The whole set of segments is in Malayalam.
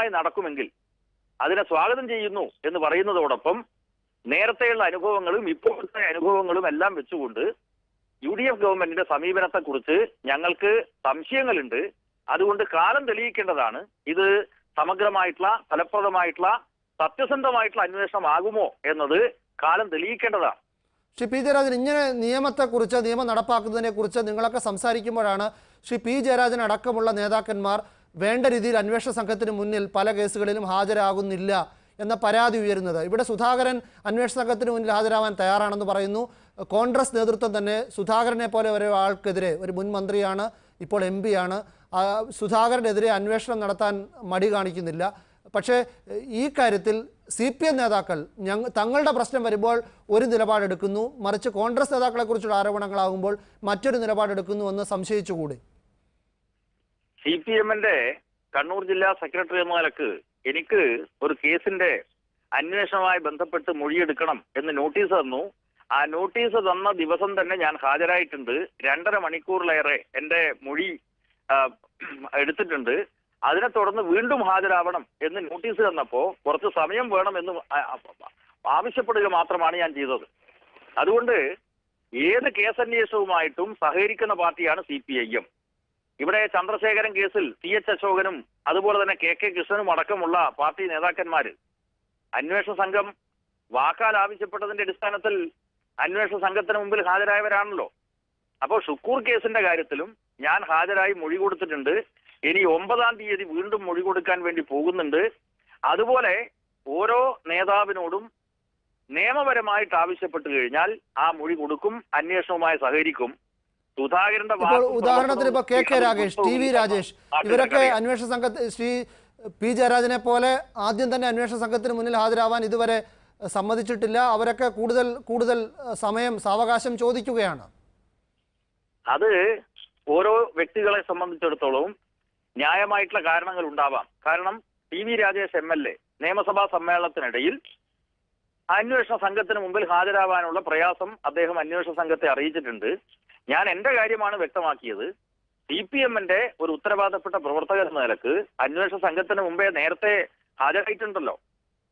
ഫലപ്രദമായി നടക്കുമെങ്കിൽ അതിനെ സ്വാഗതം ചെയ്യുന്നു എന്ന് പറയുന്നതോടൊപ്പം നേരത്തെയുള്ള അനുഭവങ്ങളും ഇപ്പോഴത്തെ അനുഭവങ്ങളും എല്ലാം വെച്ചുകൊണ്ട് യു ഡി എഫ് ഗവൺമെന്റിന്റെ സമീപനത്തെക്കുറിച്ച് ഞങ്ങൾക്ക് സംശയങ്ങളുണ്ട്. അതുകൊണ്ട് കാലം തെളിയിക്കേണ്ടതാണ്. ഇത് സമഗ്രമായിട്ടുള്ള ഫലപ്രദമായിട്ടുള്ള സത്യസന്ധമായിട്ടുള്ള അന്വേഷണം അന്വേഷണമാകുമോ എന്നത് കാലം തെളിയിക്കേണ്ടതാണ്. ശ്രീ പി ജയരാജൻ ഇങ്ങനെ നിയമത്തെക്കുറിച്ച് നിയമം നടപ്പാക്കുന്നതിനെ കുറിച്ച് നിങ്ങളൊക്കെ സംസാരിക്കുമ്പോഴാണ് ശ്രീ പി ജയരാജൻ അടക്കമുള്ള നേതാക്കന്മാർ വേണ്ട രീതിയിൽ അന്വേഷണ സംഘത്തിന് മുന്നിൽ പല കേസുകളിലും ഹാജരാകുന്നില്ല എന്ന പരാതി ഉയരുന്നത്. ഇവിടെ സുധാകരൻ അന്വേഷണ സംഘത്തിന് മുന്നിൽ ഹാജരാവാൻ തയ്യാറാണെന്ന് പറയുന്നു. കോൺഗ്രസ് നേതൃത്വം തന്നെ സുധാകരനെ പോലെ ഒരു ആൾക്കെതിരെ ഒരു മുൻ മന്ത്രിയാണ് ഇപ്പോൾ എം പിയാണ്. സുധാകരനെതിരെ അന്വേഷണം നടത്താൻ മടി കാണിക്കുന്നില്ല. പക്ഷേ ഈ കാര്യത്തിൽ സി പി എം നേതാക്കൾ ഞങ്ങൾ തങ്ങളുടെ പ്രശ്നം വരുമ്പോൾ ഒരു നിലപാടെടുക്കുന്നു. മറിച്ച് കോൺഗ്രസ് നേതാക്കളെക്കുറിച്ചുള്ള ആരോപണങ്ങളാകുമ്പോൾ മറ്റൊരു നിലപാടെടുക്കുന്നു എന്ന് സംശയിച്ചുകൂടി. സി പി എമ്മിന്റെ കണ്ണൂർ ജില്ലാ സെക്രട്ടറി എനിക്ക് ഒരു കേസിന്റെ അന്വേഷണവുമായി ബന്ധപ്പെട്ട് മൊഴിയെടുക്കണം എന്ന് നോട്ടീസ് തന്നു. ആ നോട്ടീസ് തന്ന ദിവസം തന്നെ ഞാൻ ഹാജരായിട്ടുണ്ട്. രണ്ടര മണിക്കൂറിലേറെ എന്റെ മൊഴി എടുത്തിട്ടുണ്ട്. അതിനെ തുടർന്ന് വീണ്ടും ഹാജരാവണം എന്ന് നോട്ടീസ് തന്നപ്പോ കുറച്ച് സമയം വേണം എന്ന് ആവശ്യപ്പെടുക മാത്രമാണ് ഞാൻ ചെയ്തത്. അതുകൊണ്ട് ഏത് കേസന്വേഷണവുമായിട്ടും സഹകരിക്കുന്ന പാർട്ടിയാണ് സി പി ഐ എം. ഇവിടെ ചന്ദ്രശേഖരൻ കേസിൽ ടി എച്ച് അശോകനും അതുപോലെ തന്നെ കെ കെ കൃഷ്ണനും അടക്കമുള്ള പാർട്ടി നേതാക്കന്മാര്. അന്വേഷണ സംഘം വാക്കാൽ ആവശ്യപ്പെട്ടതിന്റെ അടിസ്ഥാനത്തിൽ അന്വേഷണ സംഘത്തിന് മുമ്പിൽ ഹാജരായവരാണല്ലോ. അപ്പോൾ ഷുക്കൂർ കേസിന്റെ കാര്യത്തിലും ഞാൻ ഹാജരായി മൊഴി കൊടുത്തിട്ടുണ്ട്. ഇനി ഒമ്പതാം തീയതി വീണ്ടും മൊഴി കൊടുക്കാൻ വേണ്ടി പോകുന്നുണ്ട്. അതുപോലെ ഓരോ നേതാവിനോടും നിയമപരമായിട്ട് ആവശ്യപ്പെട്ടു കഴിഞ്ഞാൽ ആ മൊഴി കൊടുക്കും അന്വേഷണവുമായി സഹകരിക്കും. സുധാകരന്റെ ഉദാഹരണത്തിന് ഇപ്പൊ K K Ragesh T V Rajesh ഇവരൊക്കെ അന്വേഷണ സംഘത്തിൽ ശ്രീ പി ജയരാജനെ പോലെ ആദ്യം തന്നെ അന്വേഷണ സംഘത്തിന് മുന്നിൽ ഹാജരാവാൻ ഇതുവരെ സമ്മതിച്ചിട്ടില്ല. അവരൊക്കെ കൂടുതൽ കൂടുതൽ സമയം സാവകാശം ചോദിക്കുകയാണ്. അത് ഓരോ വ്യക്തികളെ സംബന്ധിച്ചിടത്തോളം ന്യായമായിട്ടുള്ള കാരണങ്ങൾ ഉണ്ടാവാം. കാരണം T V Rajesh M L A നിയമസഭാ സമ്മേളനത്തിനിടയിൽ അന്വേഷണ സംഘത്തിന് മുമ്പിൽ ഹാജരാവാനുള്ള പ്രയാസം അദ്ദേഹം അന്വേഷണ സംഘത്തെ അറിയിച്ചിട്ടുണ്ട്. ഞാൻ എന്റെ കാര്യമാണ് വ്യക്തമാക്കിയത് സി പി എമ്മിന്റെ ഒരു ഉത്തരവാദപ്പെട്ട പ്രവർത്തകർ എന്ന നിലയ്ക്ക് അന്വേഷണ സംഘത്തിന് മുമ്പേ നേരത്തെ ഹാജരായിട്ടുണ്ടല്ലോ.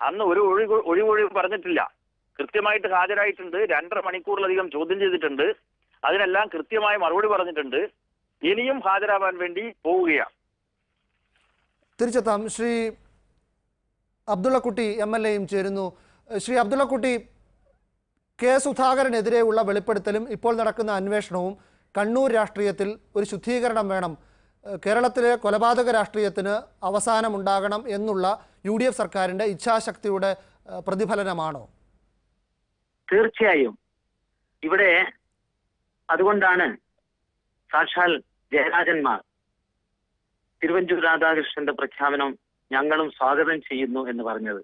അന്ന് ഒരു ഒഴിവ് ഒഴിവൊഴിവ് പറഞ്ഞിട്ടില്ല. കൃത്യമായിട്ട് ഹാജരായിട്ടുണ്ട്. രണ്ടര മണിക്കൂറിലധികം ചോദ്യം ചെയ്തിട്ടുണ്ട്. അതിനെല്ലാം കൃത്യമായ മറുപടി പറഞ്ഞിട്ടുണ്ട്. ഇനിയും ഹാജരാവാൻ വേണ്ടി പോവുകയാണ്. തിരിച്ചെത്താം. ശ്രീ അബ്ദുള്ളക്കുട്ടി എം എൽ എയും ചേരുന്നു. ശ്രീ അബ്ദുള്ളക്കുട്ടി കെ സുധാകരനെതിരെയുള്ള വെളിപ്പെടുത്തലും ഇപ്പോൾ നടക്കുന്ന അന്വേഷണവും കണ്ണൂർ രാഷ്ട്രീയത്തിൽ ഒരു ശുദ്ധീകരണം വേണം. കേരളത്തിലെ കൊലപാതക രാഷ്ട്രീയത്തിന് അവസാനമുണ്ടാകണം എന്നുള്ള യു ഡി എഫ് സർക്കാരിന്റെ ഇച്ഛാശക്തിയുടെ പ്രതിഫലനമാണോ? തീർച്ചയായും. ഇവിടെ അതുകൊണ്ടാണ് സാക്ഷാൽ ജയരാജന്മാർ തിരുവഞ്ചൂർ രാധാകൃഷ്ണന്റെ പ്രഖ്യാപനം ഞങ്ങളും സ്വാഗതം ചെയ്യുന്നു എന്ന് പറഞ്ഞത്.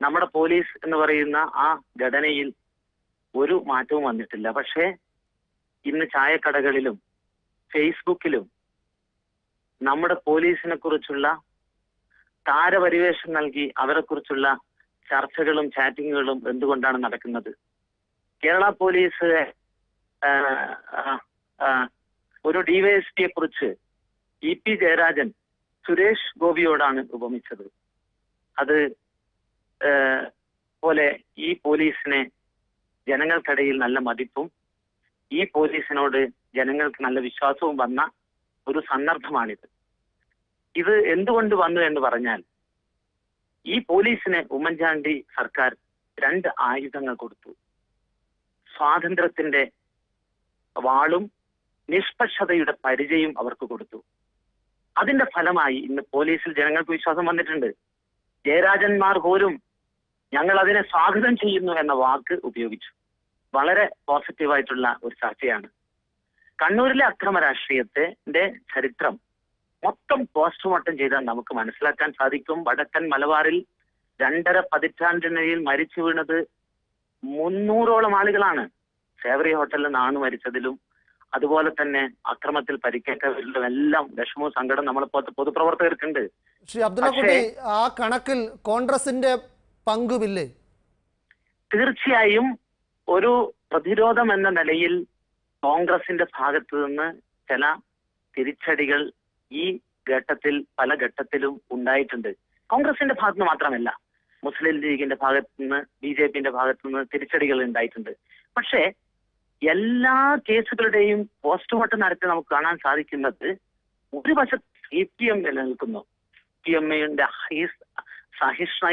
നമ്മുടെ പോലീസ് എന്ന് പറയുന്ന ആ ഘടനയിൽ ഒരു മാറ്റവും വന്നിട്ടില്ല. പക്ഷേ ഇന്ന് ചായക്കടകളിലും ഫേസ്ബുക്കിലും നമ്മുടെ പോലീസിനെ കുറിച്ചുള്ള താരപരിവേഷം നൽകി അവരെക്കുറിച്ചുള്ള ചർച്ചകളും ചാറ്റിങ്ങുകളും എന്തുകൊണ്ടാണ് നടക്കുന്നത്? കേരള പോലീസ് ഒരു ഡിവൈഎസ്പിയെ കുറിച്ച് ഇ പി ജയരാജൻ സുരേഷ് ഗോപിയോടാണ് ഉപമിച്ചത്. അത് പോലെ ഈ പോലീസിനെ ജനങ്ങൾക്കിടയിൽ നല്ല മതിപ്പും ഈ പോലീസിനോട് ജനങ്ങൾക്ക് നല്ല വിശ്വാസവും വന്ന ഒരു സന്ദർഭമാണിത്. ഇത് എന്തുകൊണ്ട് വന്നു എന്ന് പറഞ്ഞാൽ ഈ പോലീസിന് ഉമ്മൻചാണ്ടി സർക്കാർ രണ്ട് ആയുധങ്ങൾ കൊടുത്തു. സ്വാതന്ത്ര്യത്തിന്റെ വാളും നിഷ്പക്ഷതയുടെ പരിചയം അവർക്ക് കൊടുത്തു. അതിന്റെ ഫലമായി ഇന്ന് പോലീസിൽ ജനങ്ങൾക്ക് വിശ്വാസം വന്നിട്ടുണ്ട്. ജയരാജന്മാർ പോലും ഞങ്ങൾ അതിനെ സ്വാഗതം ചെയ്യുന്നു എന്ന വാക്ക് ഉപയോഗിച്ചു. വളരെ പോസിറ്റീവായിട്ടുള്ള ഒരു ചർച്ചയാണ്. കണ്ണൂരിലെ അക്രമ രാഷ്ട്രീയത്തിന്റെ ചരിത്രം മൊത്തം പോസ്റ്റ്മോർട്ടം ചെയ്താൽ നമുക്ക് മനസ്സിലാക്കാൻ സാധിക്കും. വടക്കൻ മലബാറിൽ രണ്ടര പതിറ്റാണ്ടിനിടയിൽ മരിച്ചു വീണത് മുന്നൂറോളം ആളുകളാണ്. സേവറി ഹോട്ടലിൽ നിന്നാണ് മരിച്ചതിലും അതുപോലെ തന്നെ അക്രമത്തിൽ പരിക്കേറ്റവരിലും എല്ലാം വിഷമവും സങ്കടം നമ്മളിപ്പോഴത്തെ പൊതുപ്രവർത്തകർക്കുണ്ട്. ശ്രീ അബ്ദുള്ളക്കുട്ടി ആ കണക്കിൽ കോൺഗ്രസിന്റെ പങ്കുമില്ലേ? തീർച്ചയായും ഒരു പ്രതിരോധം എന്ന നിലയിൽ കോൺഗ്രസിന്റെ ഭാഗത്തു നിന്ന് ചില തിരിച്ചടികൾ ഈ ഘട്ടത്തിൽ പല ഘട്ടത്തിലും ഉണ്ടായിട്ടുണ്ട്. കോൺഗ്രസിന്റെ ഭാഗത്തുനിന്ന് മാത്രമല്ല മുസ്ലിം ലീഗിന്റെ ഭാഗത്തു നിന്ന് ബി ജെ പിന്റെ ഭാഗത്തു നിന്ന് തിരിച്ചടികൾ ഉണ്ടായിട്ടുണ്ട്. പക്ഷേ എല്ലാ കേസുകളുടെയും പോസ്റ്റ്മോർട്ടം നടത്തി നമുക്ക് കാണാൻ സാധിക്കുന്നത് ഒരു വശത്ത് സി പി എം നിലനിൽക്കുന്നു. പി എം സഹിഷ്ണ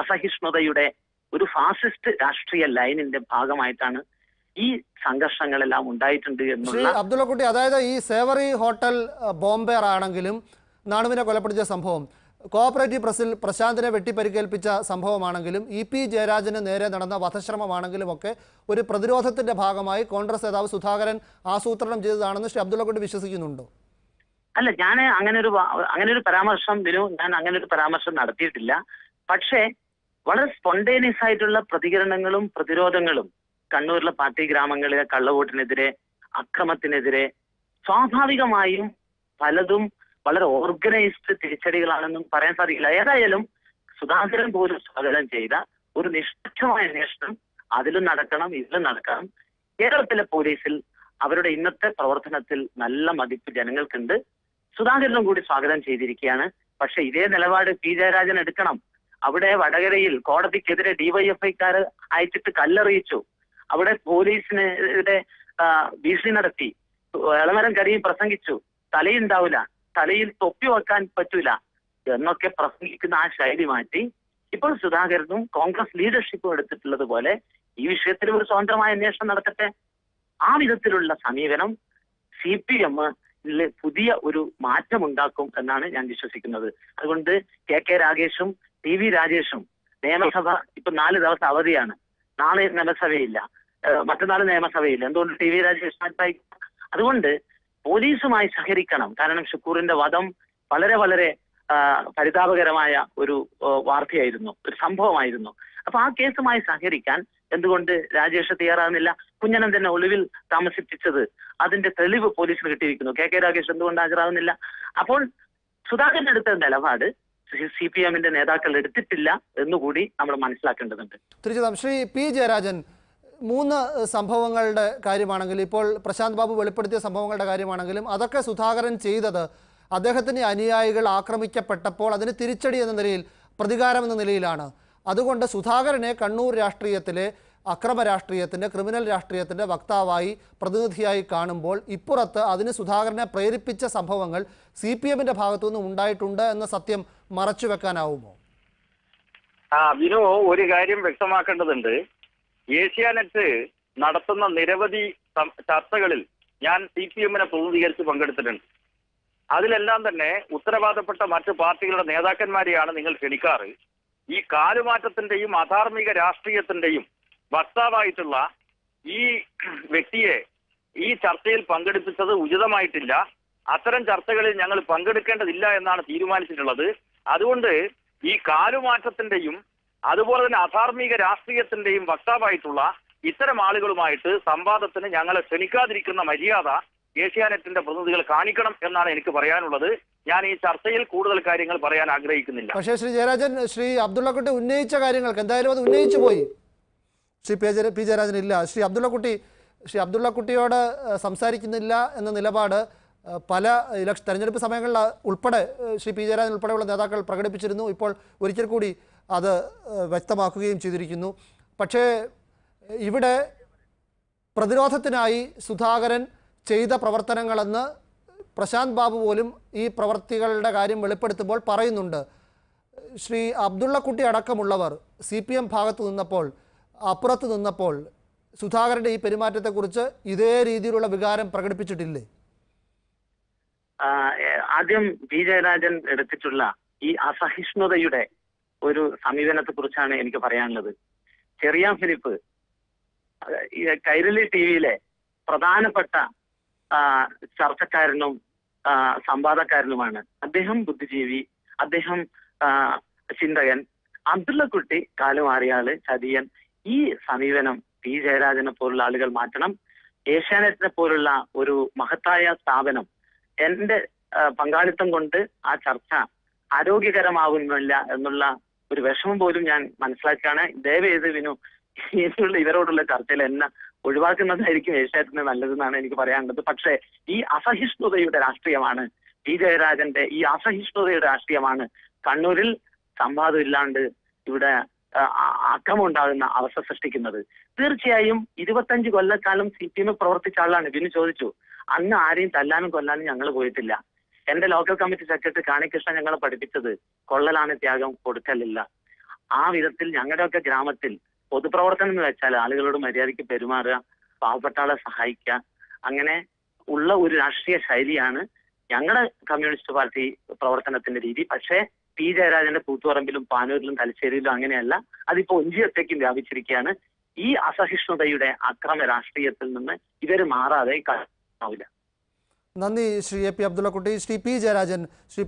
അസഹിഷ്ണുതയുടെ ഒരു ഫാസിസ്റ്റ് രാഷ്ട്രീയ ലൈനിന്റെ ഭാഗമായിട്ടാണ് ഈ സംഘർഷങ്ങളെല്ലാം ഉണ്ടായിട്ടുണ്ട് എന്നുള്ള അബ്ദുള്ളക്കുട്ടി അതായത് ഈ സേവറി ഹോട്ടൽ ബോംബേർ ആണെങ്കിലും നാണുവിനെ കൊലപ്പെടുത്തിയ സംഭവം കോഓപ്പറേറ്റീവ് പ്രസിൽ പ്രശാന്തിനെ വെട്ടിപ്പരിക്കേൽപ്പിച്ച സംഭവമാണെങ്കിലും ഇ പി ജയരാജന് നേരെ നടന്ന വധശ്രമമാണെങ്കിലും ഒക്കെ ഒരു പ്രതിരോധത്തിന്റെ ഭാഗമായി കോൺഗ്രസ് നേതാവ് സുധാകരൻ ആസൂത്രണം ചെയ്തതാണെന്ന് ശ്രീ അബ്ദുള്ളക്കുട്ടി വിശ്വസിക്കുന്നുണ്ടോ? അല്ല ഞാൻ അങ്ങനെ ഒരു അങ്ങനെ ഒരു പരാമർശം വിനു ഞാൻ അങ്ങനെ ഒരു പരാമർശം നടത്തിയിട്ടില്ല. പക്ഷേ വളരെ സ്പോണ്ടേനിയസ് ആയിട്ടുള്ള പ്രതികരണങ്ങളും പ്രതിരോധങ്ങളും കണ്ണൂരിലെ പാർട്ടി ഗ്രാമങ്ങളിലെ കള്ളവോട്ടിനെതിരെ അക്രമത്തിനെതിരെ സ്വാഭാവികമായും പലതും വളരെ ഓർഗനൈസ്ഡ് തിരിച്ചടികളാണെന്നും പറയാൻ സാധിക്കില്ല. ഏതായാലും സുധാകരൻ പോലും സ്വാഗതം ചെയ്ത ഒരു നിഷ്പക്ഷമായ അന്വേഷണം അതിലും നടക്കണം ഇതിലും നടക്കണം. കേരളത്തിലെ പോലീസിൽ അവരുടെ ഇന്നത്തെ പ്രവർത്തനത്തിൽ നല്ല മതിപ്പ് ജനങ്ങൾക്കുണ്ട്. സുധാകരനും കൂടി സ്വാഗതം ചെയ്തിരിക്കുകയാണ്. പക്ഷെ ഇതേ നിലപാട് പി ജയരാജൻ എടുക്കണം. അവിടെ വടകരയിൽ കോടതിക്കെതിരെ ഡിവൈഎഫ്ഐക്കാർ അയച്ചിട്ട് കല്ലെറിയിച്ചു. അവിടെ പോലീസിനെതിരെ ഭീഷണി നടത്തി. ഇളമരം കരിയും പ്രസംഗിച്ചു. തലയുണ്ടാവില്ല. തലയിൽ തൊപ്പി വെക്കാൻ പറ്റൂല എന്നൊക്കെ പ്രസംഗിക്കുന്ന ആ ശൈലി മാറ്റി. ഇപ്പോൾ സുധാകരനും കോൺഗ്രസ് ലീഡർഷിപ്പും എടുത്തിട്ടുള്ളത് പോലെ ഈ വിഷയത്തിൽ ഒരു സ്വതന്ത്രമായ അന്വേഷണം നടത്തട്ടെ. ആ വിധത്തിലുള്ള സമീപനം സി പി എം പുതിയ ഒരു മാറ്റം ഉണ്ടാക്കും എന്നാണ് ഞാൻ വിശ്വസിക്കുന്നത്. അതുകൊണ്ട് കെ കെ രാഗേഷും ടി വി രാജേഷും നിയമസഭ ഇപ്പൊ നാല് ദിവസം അവധിയാണ്. നാളെ നിയമസഭയില്ല. മറ്റന്നാൾ നിയമസഭയില്ല. എന്തുകൊണ്ട് ടി വി രാജേഷ് അതുകൊണ്ട് പോലീസുമായി സഹകരിക്കണം. കാരണം ഷുക്കൂറിന്റെ വധം വളരെ വളരെ പരിതാപകരമായ ഒരു വാർത്തയായിരുന്നു. ഒരു സംഭവമായിരുന്നു. അപ്പൊ ആ കേസുമായി സഹകരിക്കാൻ എന്തുകൊണ്ട് രാജേഷ് തയ്യാറാകുന്നില്ല? കുഞ്ഞനൻ തന്നെ ഒളിവിൽ താമസിപ്പിച്ചത്. അതിന്റെ തെളിവ് പോലീസിന് കിട്ടിയിരിക്കുന്നു. കെ കെ രാകേഷ് എന്തുകൊണ്ട് ഹാജരാകുന്നില്ല? അപ്പോൾ സുധാകരൻ എടുത്ത നിലപാട്? സി പി എമ്മിന്റെ നേതാക്കൾ എടുത്തിട്ടില്ല എന്നുകൂടി നമ്മൾ മനസ്സിലാക്കേണ്ടതുണ്ട്. തിരിച്ചതാം ശ്രീ പി ജയരാജൻ മൂന്ന് സംഭവങ്ങളുടെ കാര്യമാണെങ്കിലും ഇപ്പോൾ പ്രശാന്ത് ബാബു വെളിപ്പെടുത്തിയ സംഭവങ്ങളുടെ കാര്യമാണെങ്കിലും അതൊക്കെ സുധാകരൻ ചെയ്തത് അദ്ദേഹത്തിന്റെ അനുയായികൾ ആക്രമിക്കപ്പെട്ടപ്പോൾ അതിന് തിരിച്ചടി എന്ന നിലയിൽ പ്രതികാരം എന്ന നിലയിലാണ്. അതുകൊണ്ട് സുധാകരനെ കണ്ണൂർ രാഷ്ട്രീയത്തിലെ അക്രമ രാഷ്ട്രീയത്തിന്റെ ക്രിമിനൽ രാഷ്ട്രീയത്തിന്റെ വക്താവായി പ്രതിനിധിയായി കാണുമ്പോൾ ഇപ്പുറത്ത് അതിന് സുധാകരനെ പ്രേരിപ്പിച്ച സംഭവങ്ങൾ സി പി എമ്മിന്റെ ഭാഗത്തുനിന്ന് ഉണ്ടായിട്ടുണ്ട് എന്ന സത്യം മറച്ചുവെക്കാനാവുമോ ആ വിനു ഒരു കാര്യം വ്യക്തമാക്കേണ്ടതുണ്ട്. ഏഷ്യാനെറ്റ് നടത്തുന്ന നിരവധി ചർച്ചകളിൽ ഞാൻ സി പി എമ്മിനെ പ്രതിനിധീകരിച്ച് പങ്കെടുത്തിട്ടുണ്ട്. അതിലെല്ലാം തന്നെ ഉത്തരവാദപ്പെട്ട മറ്റു പാർട്ടികളുടെ നേതാക്കന്മാരെയാണ് നിങ്ങൾ ക്ഷണിക്കാറ്. ഈ കാലുമാറ്റത്തിന്റെയും അധാർമിക രാഷ്ട്രീയത്തിന്റെയും വക്താവായിട്ടുള്ള ഈ വ്യക്തിയെ ഈ ചർച്ചയിൽ പങ്കെടുപ്പിച്ചത് ഉചിതമായിട്ടില്ല. അത്തരം ചർച്ചകളിൽ ഞങ്ങൾ പങ്കെടുക്കേണ്ടതില്ല എന്നാണ് തീരുമാനിച്ചിട്ടുള്ളത്. അതുകൊണ്ട് ഈ കാലുമാറ്റത്തിന്റെയും അതുപോലെ തന്നെ അധാർമിക രാഷ്ട്രീയത്തിന്റെയും വക്താവായിട്ടുള്ള ഇത്തരം ആളുകളുമായിട്ട് സംവാദത്തിന് ഞങ്ങളെ ക്ഷണിക്കാതിരിക്കുന്ന മര്യാദ ഏഷ്യാനെറ്റിന്റെ പ്രതിനിധികൾ കാണിക്കണം എന്നാണ് എനിക്ക് പറയാനുള്ളത്. ഞാൻ ഈ ചർച്ചയിൽ കൂടുതൽ കാര്യങ്ങൾ പറയാൻ ആഗ്രഹിക്കുന്നില്ല. പക്ഷേ ശ്രീ ജയരാജൻ ശ്രീ അബ്ദുള്ളക്കുട്ടി ഉന്നയിച്ച കാര്യങ്ങൾക്ക് എന്തായാലും അത് ഉന്നയിച്ചു പോയി. ശ്രീ പി ജയ പി ജയരാജൻ ഇല്ല. ശ്രീ അബ്ദുള്ളക്കുട്ടി ശ്രീ അബ്ദുള്ളക്കുട്ടിയോട് സംസാരിക്കുന്നില്ല എന്ന നിലപാട് പല ഇലക്ഷൻ തെരഞ്ഞെടുപ്പ് സമയങ്ങളിൽ ഉൾപ്പെടെ ശ്രീ പി ജയരാജൻ ഉൾപ്പെടെയുള്ള നേതാക്കൾ പ്രകടിപ്പിച്ചിരുന്നു. ഇപ്പോൾ ഒരിക്കൽ കൂടി അത് വ്യക്തമാക്കുകയും ചെയ്തിരിക്കുന്നു. പക്ഷേ ഇവിടെ പ്രതിരോധത്തിനായി സുധാകരൻ ചെയ്ത പ്രവർത്തനങ്ങളെന്ന് പ്രശാന്ത് ബാബു പോലും ഈ പ്രവർത്തികളുടെ കാര്യം വെളിപ്പെടുത്തുമ്പോൾ പറയുന്നുണ്ട്. ശ്രീ അബ്ദുള്ളക്കുട്ടി അടക്കമുള്ളവർ സി പി എം ഭാഗത്ത് നിന്നപ്പോൾ അപ്പുറത്ത് നിന്നപ്പോൾ സുധാകരന്റെ ഈ പെരുമാറ്റത്തെക്കുറിച്ച് ഇതേ രീതിയിലുള്ള വികാരം പ്രകടിപ്പിച്ചിട്ടില്ലേ? ആദ്യം പി ജയരാജൻ എടുത്തിട്ടുള്ള ഈ അസഹിഷ്ണുതയുടെ ഒരു സമീപനത്തെ കുറിച്ചാണ് എനിക്ക് പറയാനുള്ളത്. ചെറിയ ഫിലിപ്പ് കൈരളി ടി വിയിലെ പ്രധാനപ്പെട്ട ചർച്ചക്കാരനും സംവാദക്കാരനുമാണ്. അദ്ദേഹം ബുദ്ധിജീവി അദ്ദേഹം ചിന്തകൻ. അബ്ദുള്ളക്കുട്ടി കാലുമാറിയാൾ ചതിയൻ. ഈ സമീപനം പി. ജയരാജനെ പോലുള്ള ആളുകൾ മാറ്റണം. ഏഷ്യാനെറ്റിനെ പോലുള്ള ഒരു മഹത്തായ സ്ഥാപനം എന്റെ പങ്കാളിത്തം കൊണ്ട് ആ ചർച്ച ആരോഗ്യകരമാകുന്നില്ല എന്നുള്ള ഒരു വിഷമം പോലും ഞാൻ മനസ്സിലാക്കുകയാണ്. ദയവേത് വിനു ഇനിയുള്ള ഇവരോടുള്ള ചർച്ചയിൽ എന്നെ ഒഴിവാക്കുന്നതായിരിക്കും ഏഷ്യാറ്റിന് നല്ലതെന്നാണ് എനിക്ക് പറയാനുള്ളത്. പക്ഷേ ഈ അസഹിഷ്ണുതയുടെ രാഷ്ട്രീയമാണ് പി ജയരാജന്റെ ഈ അസഹിഷ്ണുതയുടെ രാഷ്ട്രീയമാണ് കണ്ണൂരിൽ സംവാദം ഇല്ലാണ്ട് ഇവിടെ ഉണ്ടാകുന്ന അവസ്ഥ സൃഷ്ടിക്കുന്നത്. തീർച്ചയായും ഇരുപത്തഞ്ച് കൊല്ലക്കാലം സി പി എം പ്രവർത്തിച്ച ആളാണ്. ബിനു ചോദിച്ചു അന്ന് ആരെയും തല്ലാനും കൊല്ലാനും ഞങ്ങൾ പോയിട്ടില്ല. എന്റെ ലോക്കൽ കമ്മിറ്റി സെക്രട്ടറി കാണികൃഷ്ണൻ ഞങ്ങളെ പഠിപ്പിച്ചത് കൊള്ളലാണ് ത്യാഗം കൊടുക്കലില്ല. ആ വിധത്തിൽ ഞങ്ങളുടെയൊക്കെ ഗ്രാമത്തിൽ പൊതുപ്രവർത്തനം എന്ന് വെച്ചാൽ ആളുകളോട് മര്യാദയ്ക്ക് പെരുമാറുക പാവപ്പെട്ട ആളെ സഹായിക്കുക അങ്ങനെ ഉള്ള ഒരു രാഷ്ട്രീയ ശൈലിയാണ് ഞങ്ങളുടെ കമ്മ്യൂണിസ്റ്റ് പാർട്ടി പ്രവർത്തനത്തിന്റെ രീതി. പക്ഷേ പി. ജയരാജന്റെ കൂത്തുപറമ്പിലും പാനൂരിലും തലശ്ശേരിയിലും അങ്ങനെയല്ല അതിപ്പോ ഒഞ്ചിയത്തേക്കും വ്യാപിച്ചിരിക്കുകയാണ്. ഈ അസഹിഷ്ണുതയുടെ അക്രമ രാഷ്ട്രീയത്തിൽ നിന്ന് ഇവർ മാറാതെ ആവില്ല. നന്ദി Shri A P Abdullakutty. Shri P Jayarajan Shri